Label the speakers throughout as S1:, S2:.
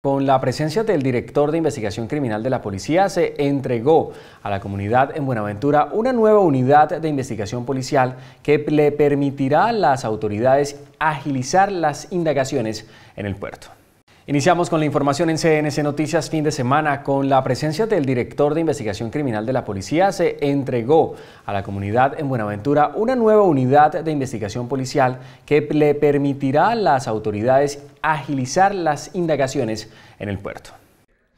S1: Con la presencia del director de investigación criminal de la policía, se entregó a la comunidad en Buenaventura una nueva unidad de investigación policial que le permitirá a las autoridades agilizar las indagaciones en el puerto. Iniciamos con la información en CNC Noticias fin de semana. Con la presencia del director de investigación criminal de la policía, se entregó a la comunidad en Buenaventura una nueva unidad de investigación policial que le permitirá a las autoridades agilizar las indagaciones en el puerto.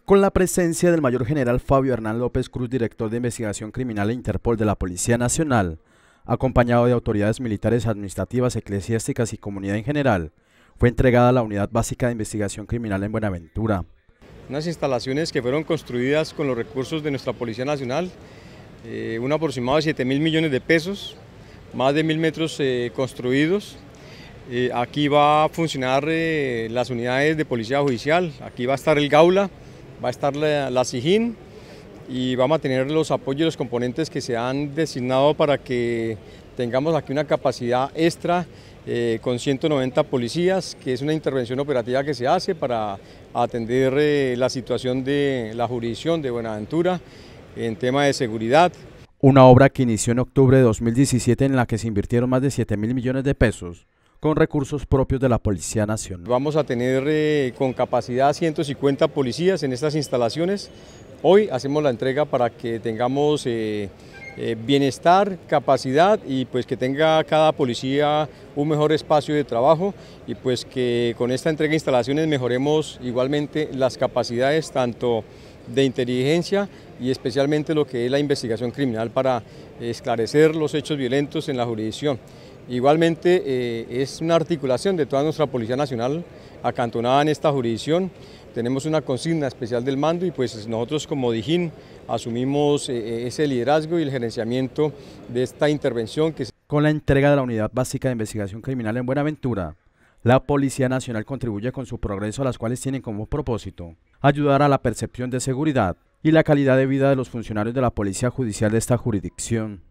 S2: Con la presencia del mayor general Fabio Hernán López Cruz, director de investigación criminal e Interpol de la Policía Nacional, acompañado de autoridades militares, administrativas, eclesiásticas y comunidad en general, fue entregada la Unidad Básica de Investigación Criminal en Buenaventura.
S3: Unas instalaciones que fueron construidas con los recursos de nuestra Policía Nacional, eh, un aproximado de 7 mil millones de pesos, más de mil metros eh, construidos. Eh, aquí va a funcionar las unidades de Policía Judicial, aquí va a estar el Gaula, va a estar la, la SIJIN y vamos a tener los apoyos y los componentes que se han designado para que tengamos aquí una capacidad extra eh, con 190 policías, que es una intervención operativa que se hace para atender eh, la situación de la jurisdicción de Buenaventura en tema de seguridad.
S2: Una obra que inició en octubre de 2017 en la que se invirtieron más de 7 mil millones de pesos con recursos propios de la Policía Nacional.
S3: Vamos a tener eh, con capacidad 150 policías en estas instalaciones. Hoy hacemos la entrega para que tengamos eh, bienestar, capacidad y pues que tenga cada policía un mejor espacio de trabajo y pues que con esta entrega de instalaciones mejoremos igualmente las capacidades tanto de inteligencia y especialmente lo que es la investigación criminal para esclarecer los hechos violentos en la jurisdicción. Igualmente eh, es una articulación de toda nuestra Policía Nacional acantonada en esta jurisdicción. Tenemos una consigna especial del mando y pues nosotros como Dijín asumimos eh, ese liderazgo y el gerenciamiento de esta intervención. Que...
S2: Con la entrega de la Unidad Básica de Investigación Criminal en Buenaventura, la Policía Nacional contribuye con su progreso a las cuales tienen como propósito ayudar a la percepción de seguridad y la calidad de vida de los funcionarios de la Policía Judicial de esta jurisdicción.